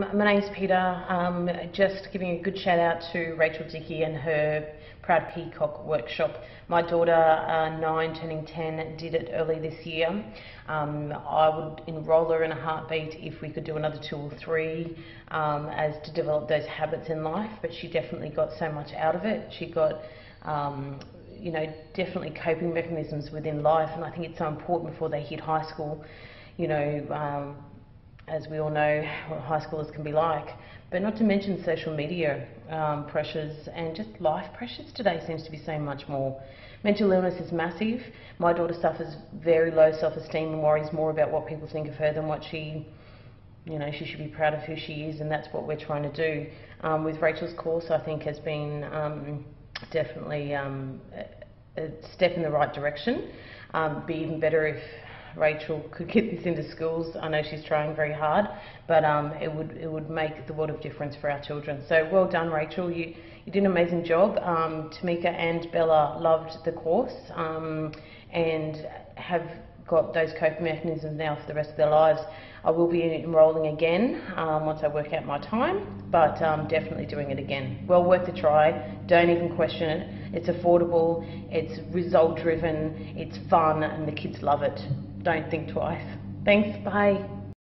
My name's Peta. Um, just giving a good shout out to Rachel Dickey and her Proud Peacock workshop. My daughter, uh, 9, turning 10, did it early this year. Um, I would enrol her in a heartbeat if we could do another two or three um, as to develop those habits in life, but she definitely got so much out of it. She got um, you know, definitely coping mechanisms within life, and I think it's so important before they hit high school. You know, um, as we all know what high schoolers can be like, but not to mention social media um, pressures and just life pressures today seems to be so much more. Mental illness is massive. My daughter suffers very low self-esteem and worries more about what people think of her than what she, you know, she should be proud of who she is, and that's what we're trying to do. Um, with Rachel's course, I think has been um, definitely um, a step in the right direction. Um, be even better if Rachel could get this into schools. I know she's trying very hard, but um, it would it would make the world of difference for our children. So well done, Rachel. You you did an amazing job. Um, Tamika and Bella loved the course um, and have got those coping mechanisms now for the rest of their lives. I will be enrolling again um, once I work out my time, but um, definitely doing it again. Well worth the try. Don't even question it. It's affordable, it's result driven, it's fun, and the kids love it. Don't think twice. Thanks, bye.